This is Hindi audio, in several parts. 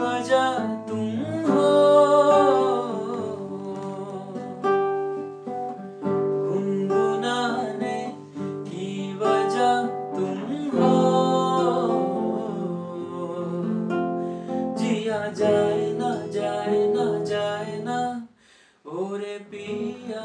वजह तुम हो। गुनगुनाने की वजह तुम हो। जिया जाए ना जाए ना जाए ना, ओरे पिया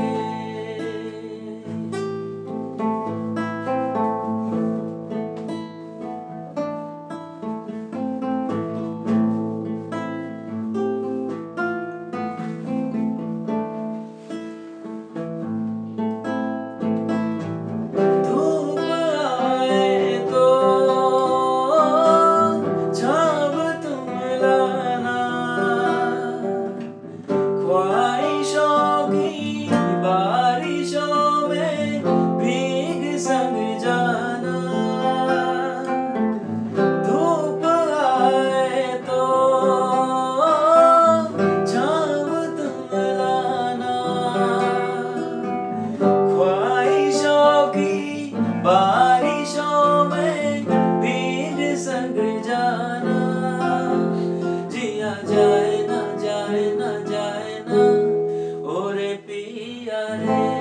बारिशों में भीग संग जाना। जिया जाए ना जाए ना जाए ना। ओरे पिया रे।